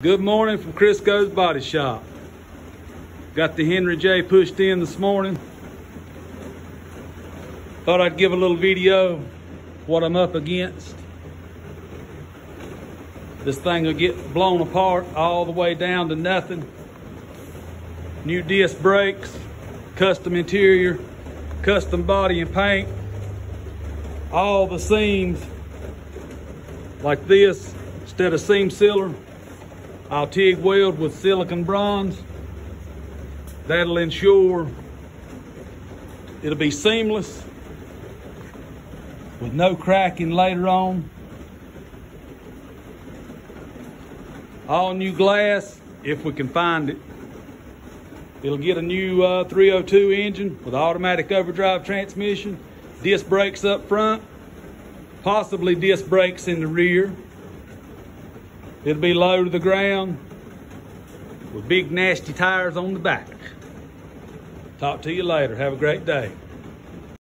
Good morning from Chriscoe's Body Shop. Got the Henry J pushed in this morning. Thought I'd give a little video what I'm up against. This thing will get blown apart all the way down to nothing. New disc brakes, custom interior, custom body and paint. All the seams like this instead of seam sealer I'll TIG weld with silicon bronze. That'll ensure it'll be seamless with no cracking later on. All new glass, if we can find it. It'll get a new uh, 302 engine with automatic overdrive transmission, disc brakes up front, possibly disc brakes in the rear. It'll be low to the ground with big nasty tires on the back. Talk to you later. Have a great day.